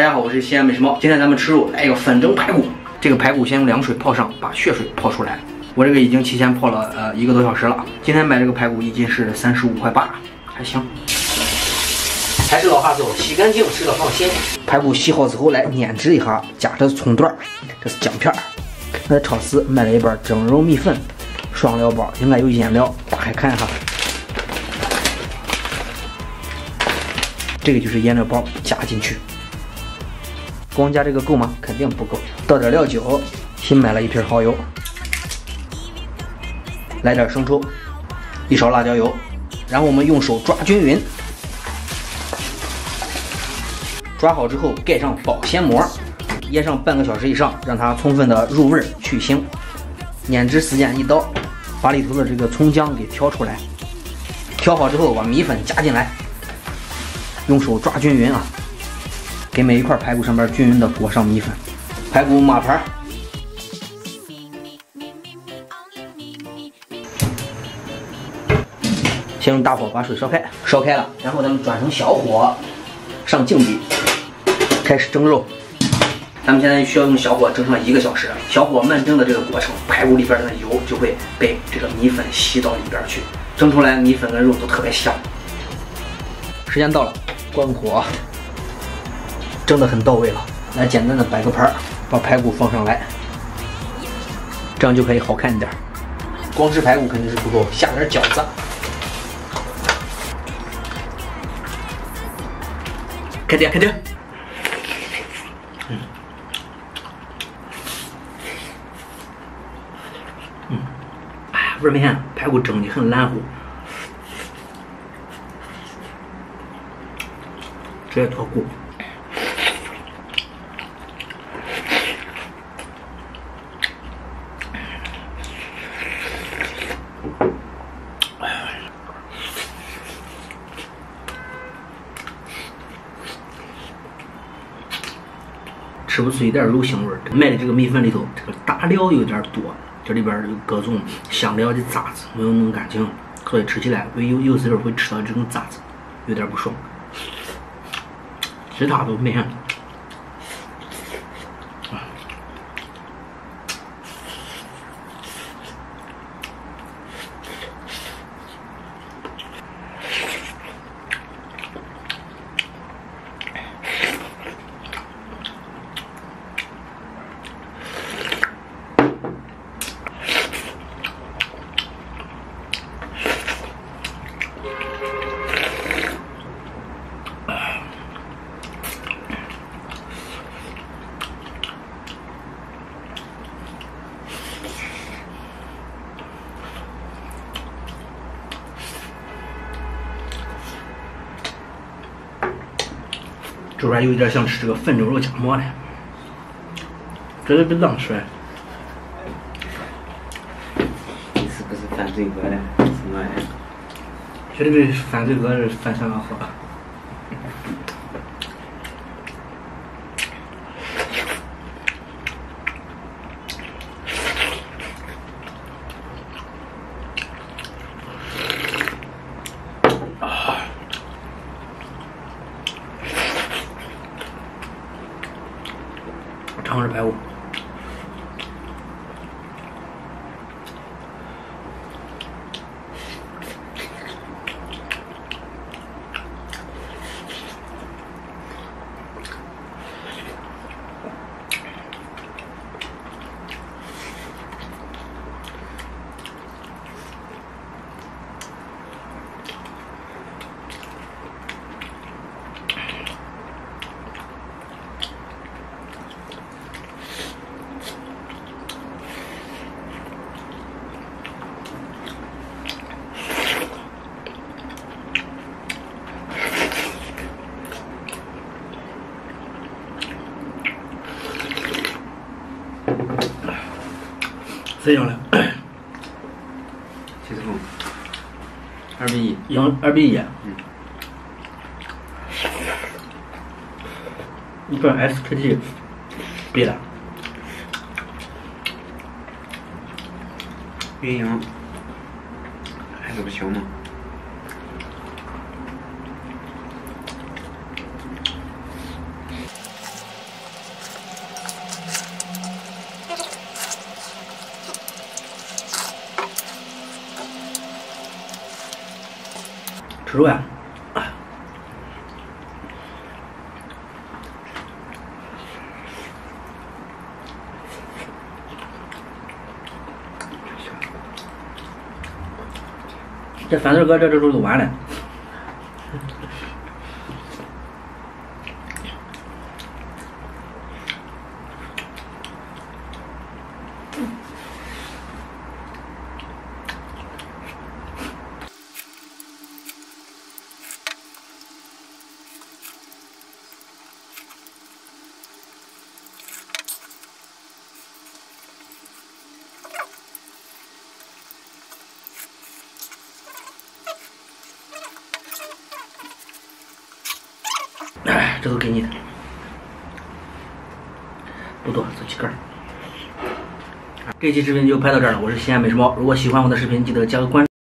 大家好，我是西安美食猫。今天咱们吃肉，来一个粉蒸排骨。这个排骨先用凉水泡上，把血水泡出来。我这个已经提前泡了呃一个多小时了。今天买这个排骨一斤是三十五块八，还行。还是老话说，洗干净吃的放心。排骨洗好之后来腌制一下，夹着葱段，这是姜片儿。我在超市买了一包蒸肉米粉，双料包，应该有腌料。打开看一下。这个就是腌料包，加进去。光加这个够吗？肯定不够。倒点料酒，新买了一瓶蚝油，来点生抽，一勺辣椒油，然后我们用手抓均匀。抓好之后盖上保鲜膜，腌上半个小时以上，让它充分的入味去腥。腌制时间一到，把里头的这个葱姜给挑出来。挑好之后把米粉加进来，用手抓均匀啊。给每一块排骨上边均匀的裹上米粉，排骨码盘。先用大火把水烧开，烧开了，然后咱们转成小火，上静底，开始蒸肉。咱们现在需要用小火蒸上一个小时。小火慢蒸的这个过程，排骨里边的油就会被这个米粉吸到里边去，蒸出来米粉跟肉都特别香。时间到了，关火。蒸的很到位了，来简单的摆个盘儿，把排骨放上来，这样就可以好看一点。光吃排骨肯定是不够，下点饺子。开店，开店。嗯，嗯，哎，味儿明显，排骨蒸的很烂糊，直接脱骨。吃不出一点肉腥味儿。买的这个米粉里头，这个大料有点多，这里边有各种香料的渣子，没有弄干净，所以吃起来会有有时候会吃到这种渣子，有点不爽。其他都没啥。突然有一点想吃这个粉蒸肉夹馍了，这个不当吃。你是不是犯罪哥了？什么？绝对比犯罪哥的饭香要好。尝试排骨。谁赢了？七十五，二比一，赢二比一。嗯。你跟 SKT 比了？运营还是不行吗？吃肉呀！这三顿哥这这肉都完了。哎，这都给你的，不多，就几根。这期视频就拍到这儿了，我是西安美食猫。如果喜欢我的视频，记得加个关。